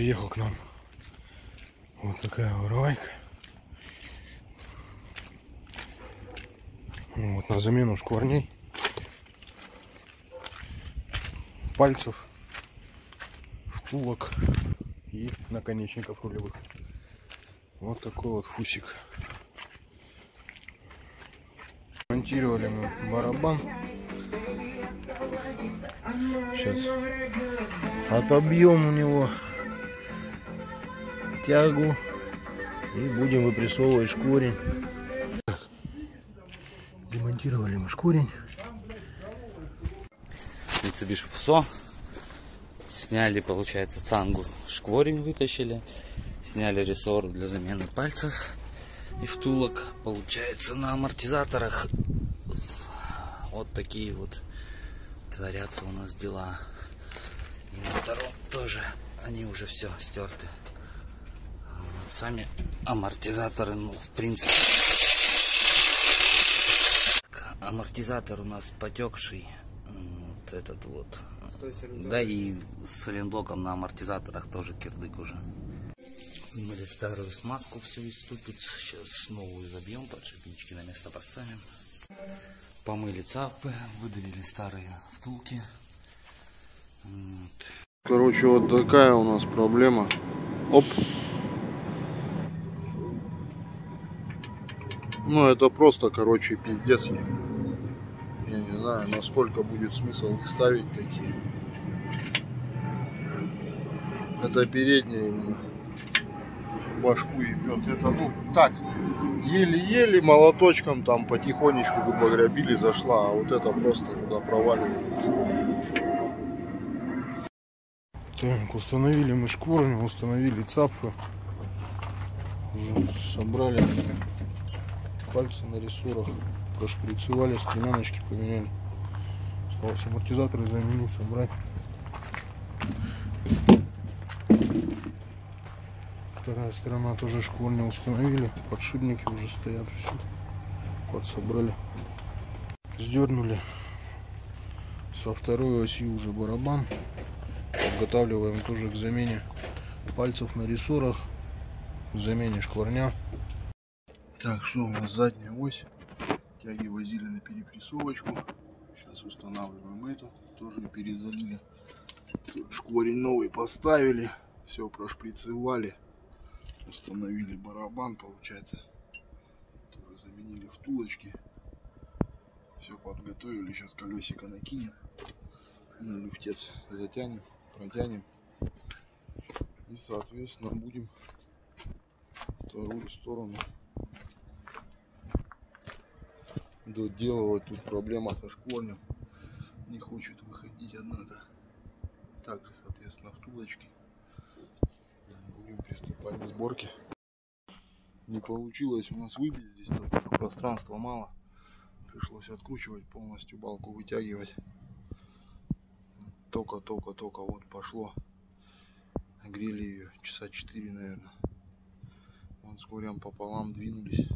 приехал к нам вот такая воровайка. Вот на замену шкварней, пальцев, втулок и наконечников рулевых. Вот такой вот фусик. Монтировали мы барабан. Сейчас отобьем у него тягу и будем выпрессовывать шкурень. Демонтировали мы шкурень. Mitsubishi Fuso. Сняли, получается, цангу, шкворень вытащили. Сняли рессор для замены пальцев и втулок. Получается, на амортизаторах вот такие вот творятся у нас дела. И на втором тоже они уже все стерты. Сами амортизаторы, ну, в принципе, амортизатор у нас потекший. Вот этот вот. Да и с соленблоком на амортизаторах тоже кирдык уже. Вымыли старую смазку, все иступит. Сейчас новую забьем, подшипнички на место поставим. Помыли цапы, выдавили старые втулки. Вот. Короче, вот такая у нас проблема. Оп. Ну, это просто, короче, пиздец. Я не знаю, насколько будет смысл их ставить такие. Это передняя именно башку ебет. Это, ну, так, еле-еле молоточком там потихонечку, грубо говоря, били, зашла, а вот это просто туда проваливается. Так, установили мы шкурами, установили цапы. Вот, собрали пальцы на рессорах, прошприцевали, стремяночки поменяли. Осталось амортизаторы заменить, собрать. Вторая сторона тоже школьная установили. Подшипники уже стоят. Все. Подсобрали. Сдернули со второй оси уже барабан. Подготавливаем тоже к замене пальцев на рессорах. Замене шкварня. Так, что у нас задняя ось. Тяги возили на перепрессовочку. Сейчас устанавливаем эту. Тоже перезалили. Шкворень новый поставили. Все прошприцевали установили барабан получается тоже заменили втулочки все подготовили сейчас колесико накинем на люфтец затянем протянем и соответственно будем вторую сторону доделывать тут проблема со школьным не хочет выходить однако также соответственно втулочки будем приступать к сборке. Не получилось у нас выбить здесь, только пространства мало. Пришлось откручивать полностью балку, вытягивать. Только-только-только вот пошло. Грели ее часа 4, наверное. Вот с горем пополам двинулись.